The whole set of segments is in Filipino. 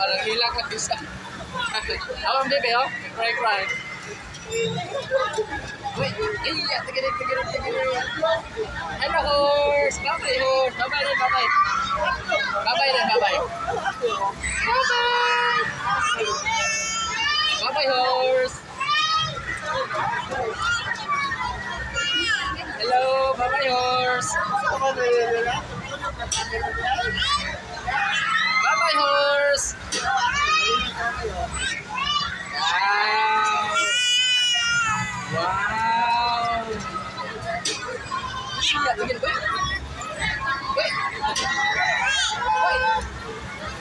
Alhamdulillah, kan bisa. Awam deh, Cry, cry. Wait. Hello, horse. Bye-bye, horse. Bye-bye rin, bye-bye. Bye-bye bye-bye. Bye-bye. Horse. Hello, bye-bye, horse. Bye-bye, Wow.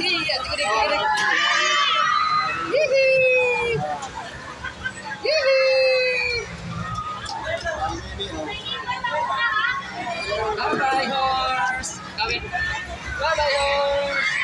Iya, Bye bye horse.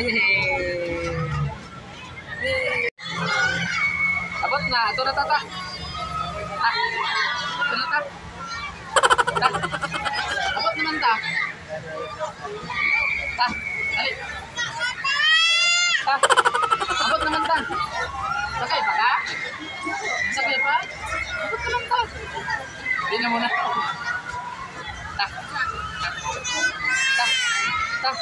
Yehey! Yay! Abot na! Ito na tata! Ah! Ito na! Ta. Abot naman ta. Ta. Dali. Ta. Abot naman ta. Sakay pa ka? Sakay pa? Abot naman ta. Hindi na muna. Ta. Ta. Ta.